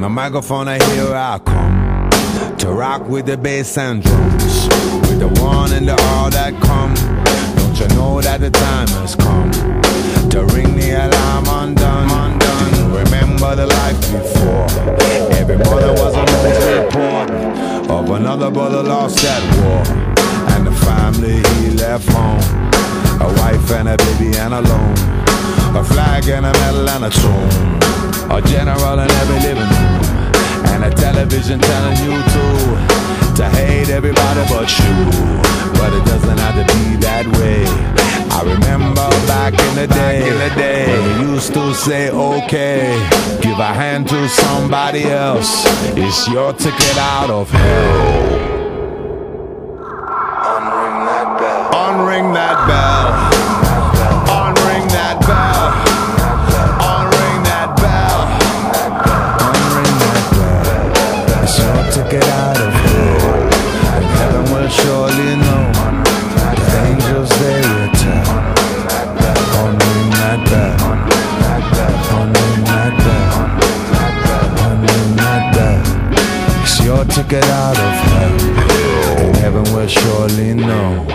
microphone, I hear I come to rock with the bass and drums, with the one and the all that come. Don't you know that the time has come to ring the alarm undone? undone. Remember the life before. Every mother was a news report of another brother lost at war, and the family he left home, a wife and a baby and alone, a flag and a medal and a tomb. A general in every living room And a television telling you to To hate everybody but you. But it doesn't have to be that way. I remember back in the day, in the day. When we used to say okay Give a hand to somebody else. It's your ticket out of hell. Unring that bell. Unring that Your ticket out of hell And heaven will surely know The angels they tell Unring that bell. Unring that bell. Unring that bell. It's your ticket out of hell. And heaven will surely know